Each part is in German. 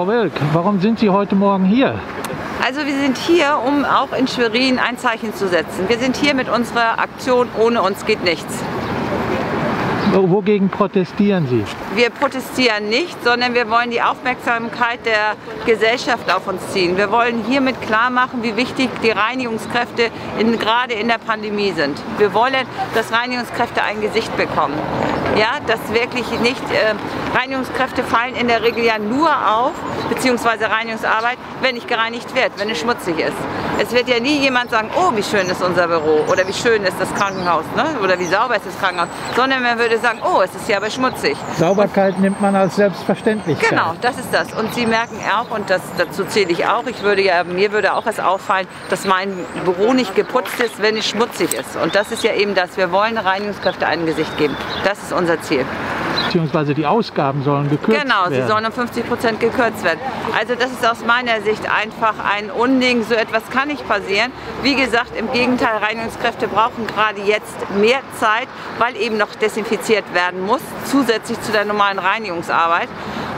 Frau Wilk, warum sind Sie heute Morgen hier? Also wir sind hier, um auch in Schwerin ein Zeichen zu setzen. Wir sind hier mit unserer Aktion Ohne uns geht nichts. Wogegen protestieren Sie? Wir protestieren nicht, sondern wir wollen die Aufmerksamkeit der Gesellschaft auf uns ziehen. Wir wollen hiermit klar machen, wie wichtig die Reinigungskräfte in, gerade in der Pandemie sind. Wir wollen, dass Reinigungskräfte ein Gesicht bekommen. Ja, dass wirklich nicht, äh, Reinigungskräfte fallen in der Regel ja nur auf, beziehungsweise Reinigungsarbeit, wenn nicht gereinigt wird, wenn es schmutzig ist. Es wird ja nie jemand sagen, oh, wie schön ist unser Büro oder wie schön ist das Krankenhaus ne? oder wie sauber ist das Krankenhaus, sondern man würde sagen, oh, es ist ja aber schmutzig. Sauberkeit und, nimmt man als Selbstverständlichkeit. Genau, das ist das. Und Sie merken auch, und das, dazu zähle ich auch, ich würde ja, mir würde auch es auffallen, dass mein Büro nicht geputzt ist, wenn es schmutzig ist. Und das ist ja eben das, wir wollen Reinigungskräfte ein Gesicht geben. Das ist unser Ziel beziehungsweise die Ausgaben sollen gekürzt genau, werden. Genau, sie sollen um 50 Prozent gekürzt werden. Also das ist aus meiner Sicht einfach ein Unding. So etwas kann nicht passieren. Wie gesagt, im Gegenteil, Reinigungskräfte brauchen gerade jetzt mehr Zeit, weil eben noch desinfiziert werden muss, zusätzlich zu der normalen Reinigungsarbeit.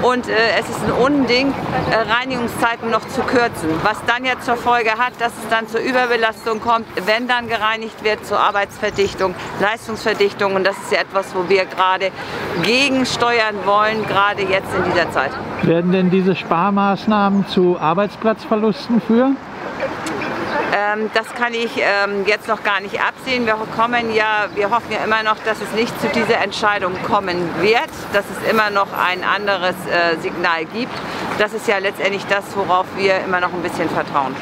Und äh, es ist ein Unding, äh, Reinigungszeiten noch zu kürzen, was dann ja zur Folge hat, dass es dann zur Überbelastung kommt, wenn dann gereinigt wird, zur Arbeitsverdichtung, Leistungsverdichtung. Und das ist ja etwas, wo wir gerade gegensteuern wollen, gerade jetzt in dieser Zeit. Werden denn diese Sparmaßnahmen zu Arbeitsplatzverlusten führen? Ähm, das kann ich ähm, jetzt noch gar nicht absehen. Wir kommen ja, wir hoffen ja immer noch, dass es nicht zu dieser Entscheidung kommen wird, dass es immer noch ein anderes äh, Signal gibt. Das ist ja letztendlich das, worauf wir immer noch ein bisschen vertrauen.